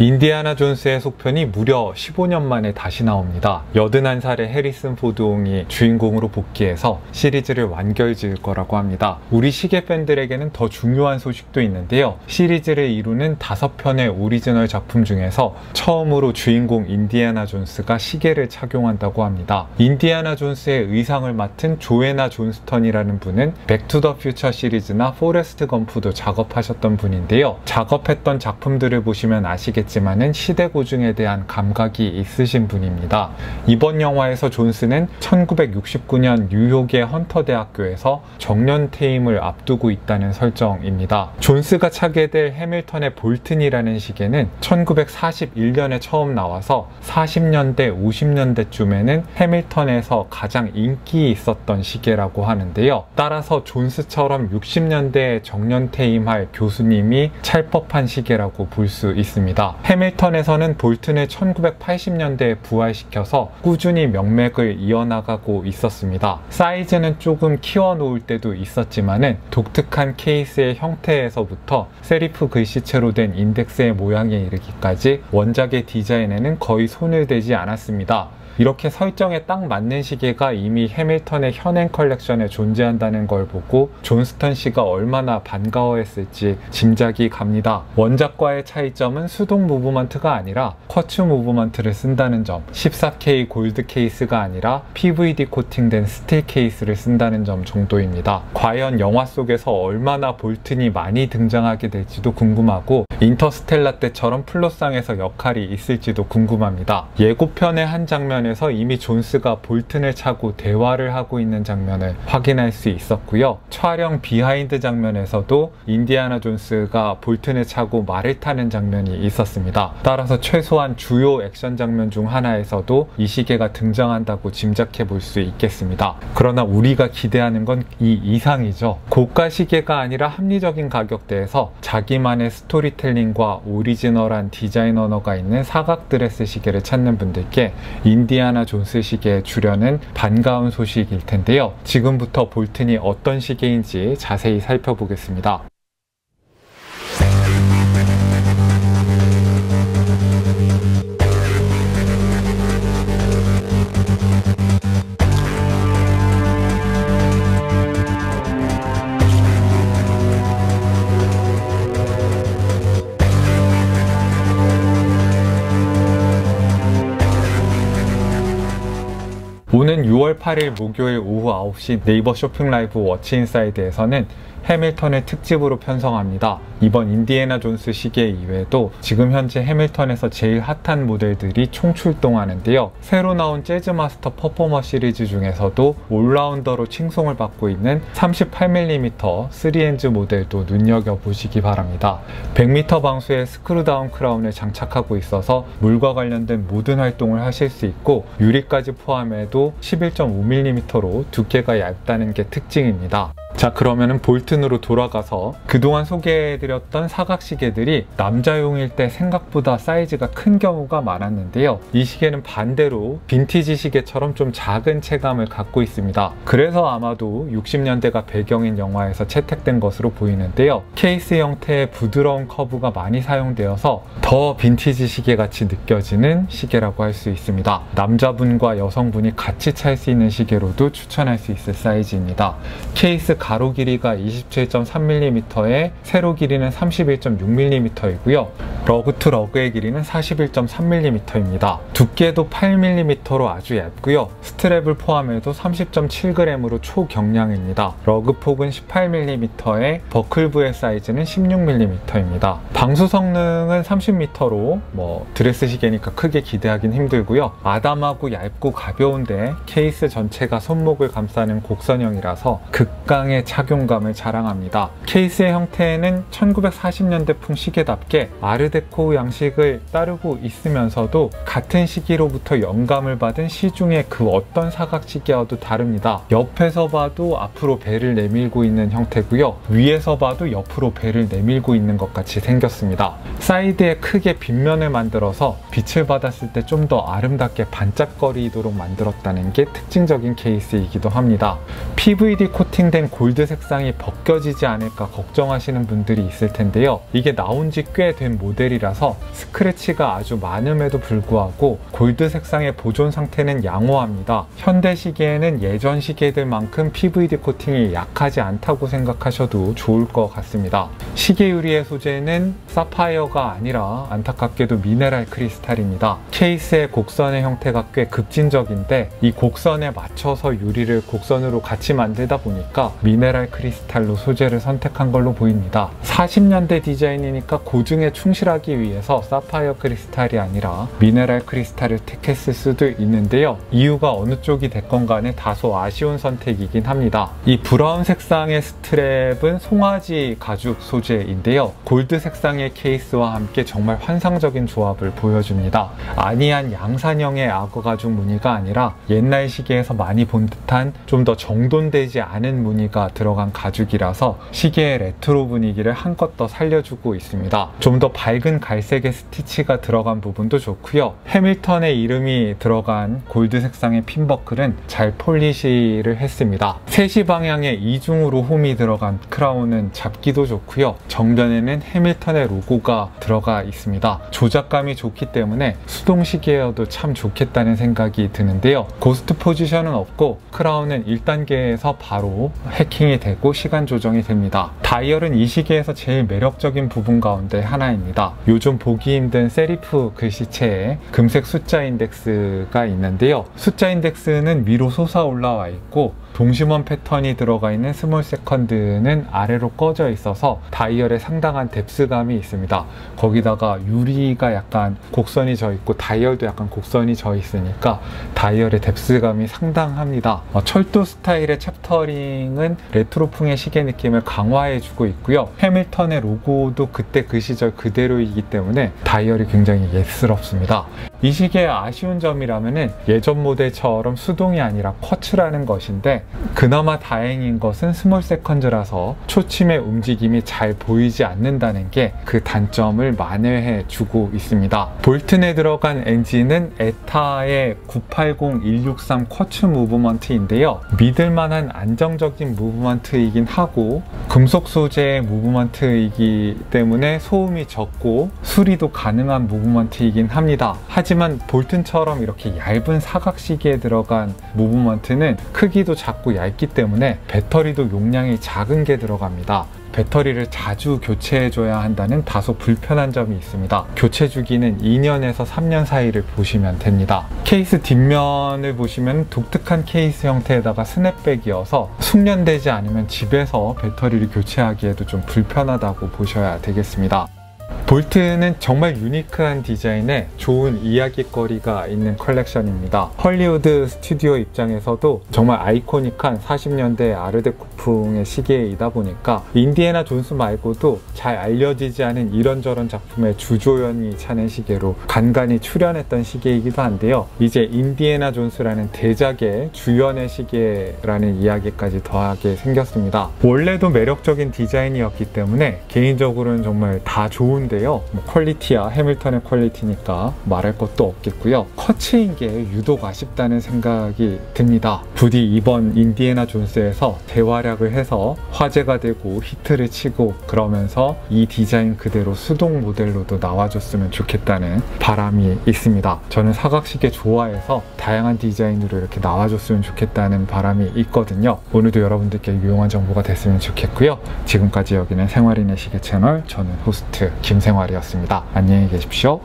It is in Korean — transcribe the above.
인디아나 존스의 속편이 무려 15년 만에 다시 나옵니다. 81살의 해리슨 포드옹이 주인공으로 복귀해서 시리즈를 완결 지을 거라고 합니다. 우리 시계 팬들에게는 더 중요한 소식도 있는데요. 시리즈를 이루는 5편의 오리지널 작품 중에서 처음으로 주인공 인디아나 존스가 시계를 착용한다고 합니다. 인디아나 존스의 의상을 맡은 조애나 존스턴이라는 분은 백투더 퓨처 시리즈나 포레스트 검프도 작업하셨던 분인데요. 작업했던 작품들을 보시면 아시겠지만 있겠지만은 시대 고증에 대한 감각이 있으신 분입니다. 이번 영화에서 존스는 1969년 뉴욕의 헌터 대학교에서 정년 퇴임을 앞두고 있다는 설정입니다. 존스가 차게 될 해밀턴의 볼튼이라는 시계는 1941년에 처음 나와서 40년대, 50년대쯤에는 해밀턴에서 가장 인기 있었던 시계라고 하는데요. 따라서 존스처럼 60년대에 정년 퇴임할 교수님이 찰법한 시계라고 볼 수 있습니다. 해밀턴에서는 볼튼을 1980년대에 부활시켜서 꾸준히 명맥을 이어나가고 있었습니다. 사이즈는 조금 키워놓을 때도 있었지만은 독특한 케이스의 형태에서부터 세리프 글씨체로 된 인덱스의 모양에 이르기까지 원작의 디자인에는 거의 손을 대지 않았습니다. 이렇게 설정에 딱 맞는 시계가 이미 해밀턴의 현행 컬렉션에 존재한다는 걸 보고 존스턴 씨가 얼마나 반가워했을지 짐작이 갑니다. 원작과의 차이점은 수동 무브먼트가 아니라 쿼츠 무브먼트를 쓴다는 점, 14K 골드 케이스가 아니라 PVD 코팅된 스틸 케이스를 쓴다는 점 정도입니다. 과연 영화 속에서 얼마나 볼튼이 많이 등장하게 될지도 궁금하고 인터스텔라 때처럼 플롯상에서 역할이 있을지도 궁금합니다. 예고편의 한 장면에 장면에서 이미 존스가 볼튼을 차고 대화를 하고 있는 장면을 확인할 수 있었고요. 촬영 비하인드 장면에서도 인디아나 존스가 볼튼을 차고 말을 타는 장면이 있었습니다. 따라서 최소한 주요 액션 장면 중 하나에서도 이 시계가 등장한다고 짐작해 볼 수 있겠습니다. 그러나 우리가 기대하는 건 이 이상이죠. 고가 시계가 아니라 합리적인 가격대에서 자기만의 스토리텔링과 오리지널한 디자인 언어가 있는 사각 드레스 시계를 찾는 분들께 인디 인디아나 존스 시계의 출현은 반가운 소식일 텐데요. 지금부터 볼튼이 어떤 시계인지 자세히 살펴보겠습니다. 오는 6월 8일 목요일 오후 9시 네이버 쇼핑 라이브 워치 인사이드에서는 해밀턴의 특집으로 편성합니다. 이번 인디애나 존스 시계 이외에도 지금 현재 해밀턴에서 제일 핫한 모델들이 총출동하는데요. 새로 나온 재즈 마스터 퍼포머 시리즈 중에서도 all-rounder로 칭송을 받고 있는 38mm 3 hands 모델도 눈여겨보시기 바랍니다. 100m 방수의 screw-down crown을 장착하고 있어서 물과 관련된 모든 활동을 하실 수 있고 유리까지 포함해도 11.5mm로 두께가 얇다는 게 특징입니다. 자 그러면은 볼튼으로 돌아가서 그동안 소개해드렸던 사각시계들이 남자용일 때 생각보다 사이즈가 큰 경우가 많았는데요. 이 시계는 반대로 빈티지 시계처럼 좀 작은 체감을 갖고 있습니다. 그래서 아마도 60년대가 배경인 영화에서 채택된 것으로 보이는데요. 케이스 형태의 부드러운 커브가 많이 사용되어서 더 빈티지 시계 같이 느껴지는 시계라고 할 수 있습니다. 남자분과 여성분이 같이 찰 수 있는 시계로도 추천할 수 있을 사이즈입니다. 케이스 가로 길이가 27.3mm에 세로 길이는 31.6mm이고요. lug to lug의 길이는 41.3mm입니다. 두께도 8mm로 아주 얇고요. 스트랩을 포함해도 30.7g으로 초경량입니다. lug 폭은 18mm에 버클부의 사이즈는 16mm입니다. 방수 성능은 30m로 뭐 드레스 시계니까 크게 기대하긴 힘들고요. 아담하고 얇고 가벼운데 케이스 전체가 손목을 감싸는 곡선형이라서 극강의 착용감을 자랑합니다. 케이스의 형태는 1940년대풍 시계답게 아르데 아르데코 양식을 따르고 있으면서도 같은 시기로부터 영감을 받은 시중의 그 어떤 사각시계와도 다릅니다. 옆에서 봐도 앞으로 배를 내밀고 있는 형태고요. 위에서 봐도 옆으로 배를 내밀고 있는 것 같이 생겼습니다. 사이드에 크게 빗면을 만들어서 빛을 받았을 때 좀 더 아름답게 반짝거리도록 만들었다는 게 특징적인 케이스이기도 합니다. PVD 코팅된 골드 색상이 벗겨지지 않을까 걱정하시는 분들이 있을 텐데요. 이게 나온 지 꽤 된 모델이라서 스크래치가 아주 많음에도 불구하고 골드 색상의 보존 상태는 양호합니다. 현대 시계에는 예전 시계들만큼 PVD 코팅이 약하지 않다고 생각하셔도 좋을 것 같습니다. 시계 유리의 소재는 사파이어가 아니라 안타깝게도 미네랄 크리스탈입니다. 케이스의 곡선의 형태가 꽤 급진적인데 이 곡선에 맞춰서 유리를 곡선으로 같이 만들다 보니까 미네랄 크리스탈로 소재를 선택한 걸로 보입니다. 40년대 디자인이니까 고증에 충실하기 위해서 사파이어 크리스탈이 아니라 미네랄 크리스탈을 택했을 수도 있는데요. 이유가 어느 쪽이 됐건 간에 다소 아쉬운 선택이긴 합니다. 이 브라운 색상의 스트랩은 송아지 가죽 소재인데요. 골드 색상의 케이스와 함께 정말 환상적인 조합을 보여줍니다. 안이한 양산형의 악어 가죽 무늬가 아니라 옛날 시계에서 많이 본 듯한 좀 더 정돈되지 않은 무늬가 들어간 가죽이라서 시계의 레트로 분위기를 한껏 더 살려주고 있습니다. 좀 더 밝은 갈색의 스티치가 들어간 부분도 좋고요. 해밀턴의 이름이 들어간 골드 색상의 pin buckle은 잘 polish를 했습니다. 3시 방향에 이중으로 홈이 들어간 crown은 잡기도 좋고요. 정면에는 해밀턴의 로고가 들어가 있습니다. 조작감이 좋기 때문에 수동 시계여도 참 좋겠다는 생각이 드는데요. ghost position은 없고 crown은 1단계에서 바로 해킹이 되고 시간 조정이 됩니다. 다이얼은 이 시계에서 제일 매력적인 부분 가운데 하나입니다. 요즘 보기 힘든 세리프 글씨체에 금색 숫자 인덱스가 있는데요. 숫자 인덱스는 위로 솟아 올라와 있고 동심원 패턴이 들어가 있는 small second는 아래로 꺼져 있어서 다이얼에 상당한 depth감이 있습니다. 거기다가 유리가 약간 곡선이 져 있고 다이얼도 약간 곡선이 져 있으니까 다이얼의 depth감이 상당합니다. 어, 철도 스타일의 chapter ring은 레트로풍의 시계 느낌을 강화해주고 있고요. 해밀턴의 로고도 그때 그 시절 그대로이기 때문에 다이얼이 굉장히 예스럽습니다. 이 시계의 아쉬운 점이라면 예전 모델처럼 수동이 아니라 쿼츠라는 것인데 그나마 다행인 것은 small seconds라서 초침의 움직임이 잘 보이지 않는다는 게 그 단점을 만회해 주고 있습니다. 볼튼에 들어간 엔진은 에타의 980163 쿼츠 무브먼트인데요. 믿을만한 안정적인 무브먼트이긴 하고 금속 소재의 무브먼트이기 때문에 소음이 적고 수리도 가능한 무브먼트이긴 합니다. 볼튼처럼 이렇게 얇은 사각시계에 들어간 무브먼트는 크기도 작고 얇기 때문에 배터리도 용량이 작은 게 들어갑니다. 배터리를 자주 교체해줘야 한다는 다소 불편한 점이 있습니다. 교체 주기는 2년에서 3년 사이를 보시면 됩니다. 케이스 뒷면을 보시면 독특한 케이스 형태에다가 스냅백이어서 숙련되지 않으면 집에서 배터리를 교체하기에도 좀 불편하다고 보셔야 되겠습니다. 볼튼은 정말 유니크한 디자인에 좋은 이야기거리가 있는 컬렉션입니다. 헐리우드 스튜디오 입장에서도 정말 아이코닉한 40년대 아르데코풍의 시계이다 보니까 인디애나 존스 말고도 잘 알려지지 않은 이런저런 작품의 주조연이 차는 시계로 간간히 출연했던 시계이기도 한데요. 이제 인디애나 존스라는 대작의 주연의 시계라는 이야기까지 더하게 생겼습니다. 원래도 매력적인 디자인이었기 때문에 개인적으로는 정말 다 좋은데 있는데요. 뭐 quality야 해밀턴의 quality니까 말할 것도 없겠고요. quartz인 게 유독 아쉽다는 생각이 듭니다. 부디 이번 인디애나 존스에서 대활약을 해서 화제가 되고 히트를 치고 그러면서 이 디자인 그대로 수동 모델로도 나와줬으면 좋겠다는 바람이 있습니다. 저는 사각시계 좋아해서 다양한 디자인으로 이렇게 나와줬으면 좋겠다는 바람이 있거든요. 오늘도 여러분들께 유용한 정보가 됐으면 좋겠고요. 지금까지 여기는 생활인의 시계 채널 저는 호스트 김생 생활이었습니다. 안녕히 계십시오.